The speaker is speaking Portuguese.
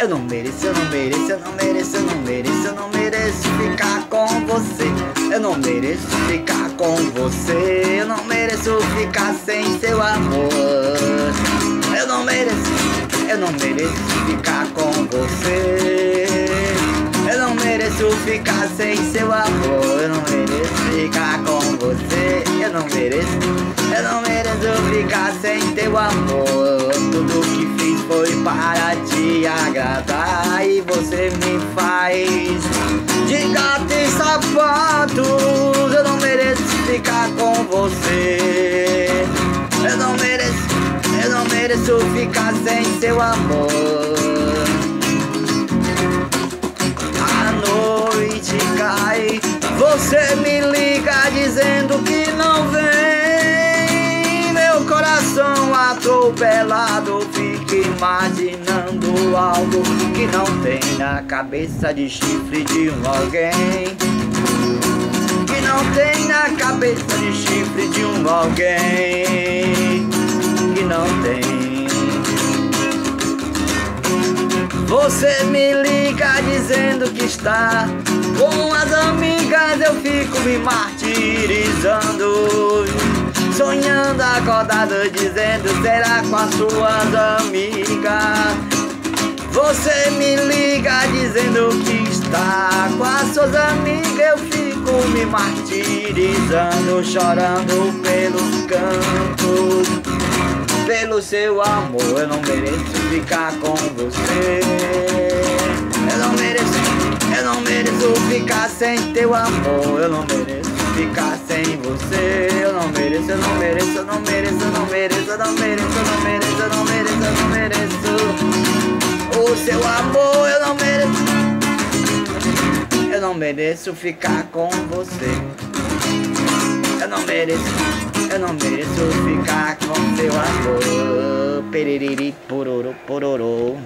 Eu não mereço, eu não mereço, eu não mereço, eu não mereço, eu não mereço ficar com você. Eu não mereço ficar com você. Eu não mereço ficar sem seu amor. Eu não mereço, eu não mereço ficar com você. Eu não mereço ficar sem seu amor. Eu não mereço ficar com você. Eu não mereço, eu não mereço ficar sem teu amor. Tudo que fiz foi para te você me faz de gato e sapatos. Eu não mereço ficar com você. Eu não mereço, eu não mereço ficar sem seu amor. Atropelado fica imaginando algo que não tem na cabeça de chifre de um alguém. Que não tem na cabeça de chifre de um alguém. Que não tem. Você me liga dizendo que está com as amigas, eu fico me martirizando. Sonhando acordado, dizendo será com as suas amigas. Você me liga dizendo que está com as suas amigas, eu fico me martirizando, chorando pelos cantos pelo seu amor. Eu não mereço ficar com você. Eu não mereço, eu não mereço ficar sem teu amor. Eu não mereço ficar sem você. Mereço, eu não mereço, eu não mereço, eu não mereço, eu não mereço, eu não mereço, eu não mereço, eu não mereço. O seu amor, eu não mereço. Eu não mereço ficar com você. Eu não mereço, eu não mereço ficar com seu amor. Pereriri, pororô, pororô.